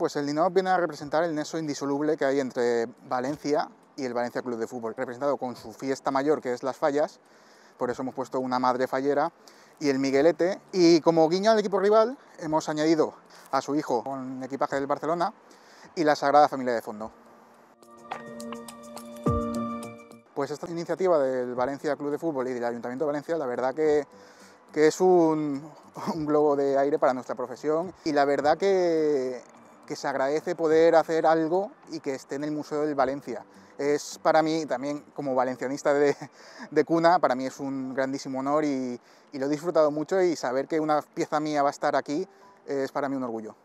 Pues el Dinamo viene a representar el nexo indisoluble que hay entre Valencia y el Valencia Club de Fútbol, representado con su fiesta mayor que es Las Fallas, por eso hemos puesto una madre fallera y el Miguelete, y como guiño al equipo rival hemos añadido a su hijo con equipaje del Barcelona y la Sagrada Familia de fondo. Pues esta iniciativa del Valencia Club de Fútbol y del Ayuntamiento de Valencia, la verdad que, que es un, un globo de aire para nuestra profesión y la verdad que, que se agradece poder hacer algo y que esté en el Museo del Valencia. Es para mí, también como valencianista de, de cuna, para mí es un grandísimo honor y, y lo he disfrutado mucho y saber que una pieza mía va a estar aquí es para mí un orgullo.